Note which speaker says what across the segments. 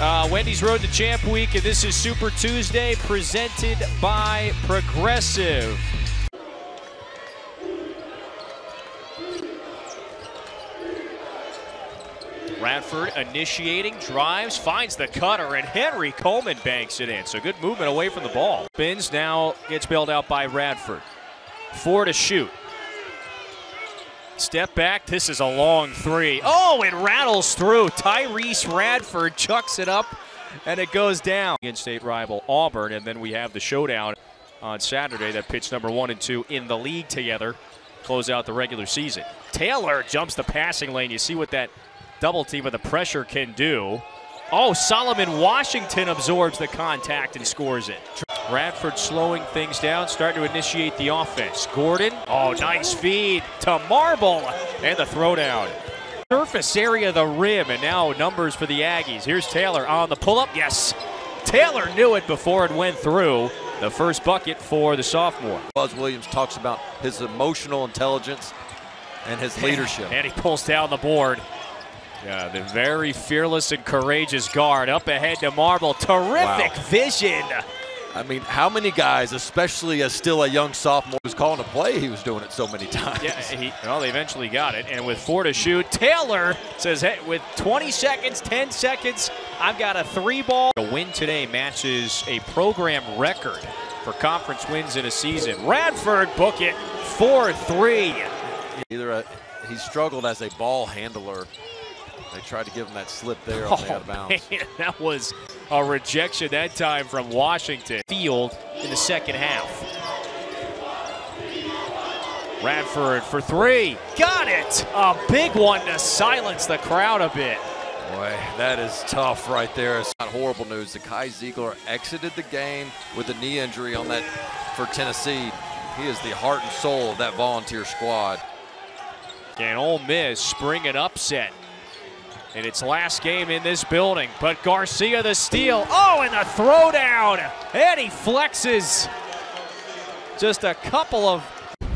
Speaker 1: Uh, Wendy's Road to Champ Week, and this is Super Tuesday presented by Progressive. Radford initiating, drives, finds the cutter, and Henry Coleman banks it in. So good movement away from the ball. Spins now gets bailed out by Radford. Four to shoot. Step back. This is a long three. Oh, it rattles through. Tyrece Radford chucks it up, and it goes down. Against state rival Auburn, and then we have the showdown on Saturday that pitched number one and two in the league together. Close out the regular season. Taylor jumps the passing lane. You see what that double team of the pressure can do. Oh, Solomon Washington absorbs the contact and scores it. Radford slowing things down, starting to initiate the offense. Gordon, oh, nice feed to Marble, and the throwdown. Surface area of the rim, and now numbers for the Aggies. Here's Taylor on the pull-up. Yes, Taylor knew it before it went through. The first bucket for the sophomore.
Speaker 2: Buzz Williams talks about his emotional intelligence and his leadership.
Speaker 1: And he pulls down the board. Yeah, the very fearless and courageous guard up ahead to Marble. Terrific
Speaker 2: Wow.
Speaker 1: vision.
Speaker 2: I mean, how many guys, especially as still a young sophomore, was calling a play? He was doing it so many times.
Speaker 1: Yeah, he, well, they eventually got it. And with four to shoot, Taylor says, hey, with 20 seconds, 10 seconds, I've got a three ball. A win today matches a program record for conference wins in a season. Radford book it 4 3.
Speaker 2: Either a, he struggled as a ball handler. They tried to give him that slip there on the oh, out of bounds.
Speaker 1: Oh, man, that was a rejection that time from Washington. Field in the second half. Radford for three. Got it! A big one to silence the crowd a bit.
Speaker 2: Boy, that is tough right there. It's not horrible news. Zakai Zeigler exited the game with a knee injury on that for Tennessee. He is the heart and soul of that volunteer squad.
Speaker 1: And Ole Miss spring an upset in its last game in this building. But Garcia the steal. Oh, and the throwdown. And he flexes. Just a couple of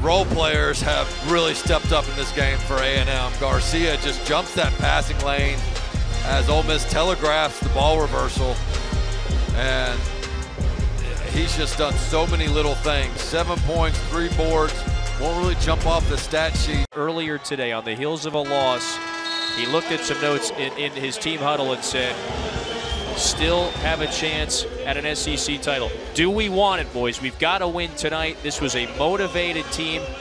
Speaker 2: Role players have really stepped up in this game for A&M. Garcia just jumps that passing lane as Ole Miss telegraphs the ball reversal. And he's just done so many little things. Seven points, three boards, won't really jump off the stat sheet.
Speaker 1: earlier today on the heels of a loss. He looked at some notes in, in his team huddle and said, still have a chance at an SEC title. Do we want it, boys? We've got to win tonight. This was a motivated team.